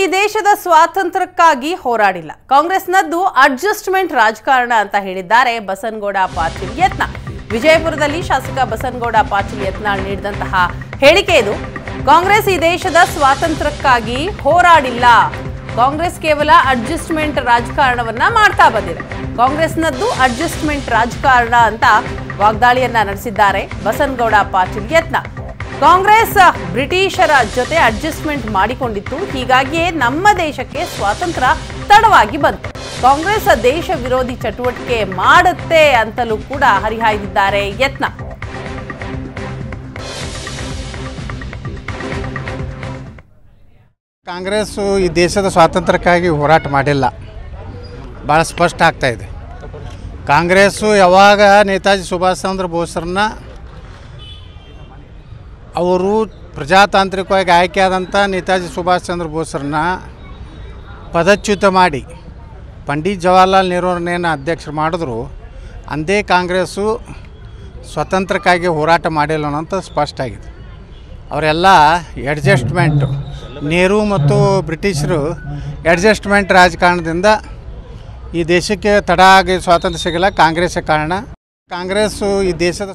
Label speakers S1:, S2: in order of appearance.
S1: ಈ ದೇಶದ ಸ್ವಾತಂತ್ರ್ಯಕ್ಕಾಗಿ ಹೋರಾಡಿಲ್ಲ. ಕಾಂಗ್ರೆಸ್ನದ್ದು ಅಡ್ಜಸ್ಟ್ಮೆಂಟ್ ರಾಜಕಾರಣ ಅಂತ ಹೇಳಿದ್ದಾರೆ ಬಸನಗೌಡ ಪಾಟೀಲ್ ಯತ್ನ. ವಿಜಯಪುರದಲ್ಲಿ ಶಾಸಕ ಬಸನಗೌಡ ಪಾಟೀಲ್ ಯತ್ನ ನೀಡಿದಂತಹ ಹೇಳಿಕೆ ಇದು. ಕಾಂಗ್ರೆಸ್ ಈ ದೇಶದ ಸ್ವಾತಂತ್ರ್ಯಕ್ಕಾಗಿ ಹೋರಾಡಿಲ್ಲ. ಕಾಂಗ್ರೆಸ್ ಕೇವಲ ಅಡ್ಜಸ್ಟ್ಮೆಂಟ್ ರಾಜಕಾರಣವನ್ನ ಮಾಡ್ತಾ ಬಂದಿದೆ. ಕಾಂಗ್ರೆಸ್ನದ್ದು ಅಡ್ಜಸ್ಟ್ಮೆಂಟ್ ರಾಜಕಾರಣ ಅಂತ ವಾಗ್ದಾಳಿಯನ್ನ ನಡೆಸಿದ್ದಾರೆ ಬಸನಗೌಡ ಪಾಟೀಲ್ ಯತ್ನ. ಕಾಂಗ್ರೆಸ್ ಬ್ರಿಟಿಷರ ಜೊತೆ ಅಡ್ಜಸ್ಟ್ಮೆಂಟ್ ಮಾಡಿಕೊಂಡಿತ್ತು. ಹೀಗಾಗಿಯೇ ನಮ್ಮ ದೇಶಕ್ಕೆ ಸ್ವಾತಂತ್ರ್ಯ ತಡವಾಗಿ ಬಂತು. ಕಾಂಗ್ರೆಸ್ ದೇಶ ವಿರೋಧಿ ಚಟುವಟಿಕೆ ಮಾಡುತ್ತೆ ಅಂತಲೂ ಕೂಡ ಹರಿಹಾಯ್ದಿದ್ದಾರೆ ಯತ್ನ.
S2: ಕಾಂಗ್ರೆಸ್ ಈ ದೇಶದ ಸ್ವಾತಂತ್ರ್ಯಕ್ಕಾಗಿ ಹೋರಾಟ ಮಾಡಿಲ್ಲ. ಭಾಳ ಸ್ಪಷ್ಟ ಆಗ್ತಾ ಇದೆ. ಕಾಂಗ್ರೆಸ್ಸು ಯಾವಾಗ ನೇತಾಜಿ ಸುಭಾಷ್ ಚಂದ್ರ ಬೋಸ್ರನ್ನ ಅವರು ಪ್ರಜಾತಾಂತ್ರಿಕವಾಗಿ ಆಯ್ಕೆಯಾದಂಥ ನೇತಾಜಿ ಸುಭಾಷ್ ಚಂದ್ರ ಬೋಸ್ರನ್ನ ಪದಚ್ಯುತ ಮಾಡಿ ಪಂಡಿತ್ ಜವಾಹರ್ಲಾಲ್ ನೆಹರೂರನ್ನೇನು ಅಧ್ಯಕ್ಷರು ಮಾಡಿದ್ರು. ಅಂದೇ ಕಾಂಗ್ರೆಸ್ಸು ಸ್ವತಂತ್ರಕ್ಕಾಗಿ ಹೋರಾಟ ಮಾಡಿಲ್ಲ ಅಂತ ಸ್ಪಷ್ಟ ಆಗಿದೆ. ಅವರೆಲ್ಲ ಅಡ್ಜಸ್ಟ್ಮೆಂಟು ನೆಹರು ಮತ್ತು ಬ್ರಿಟಿಷರು ಅಡ್ಜಸ್ಟ್ಮೆಂಟ್ ರಾಜಕಾರಣದಿಂದ ಈ ದೇಶಕ್ಕೆ ತಡ ಆಗಿ ಸ್ವಾತಂತ್ರ್ಯ ಸಿಗಲ್ಲ ಕಾಂಗ್ರೆಸ್ಸೇ ಕಾರಣ. ಕಾಂಗ್ರೆಸ್ಸು ಈ ದೇಶದ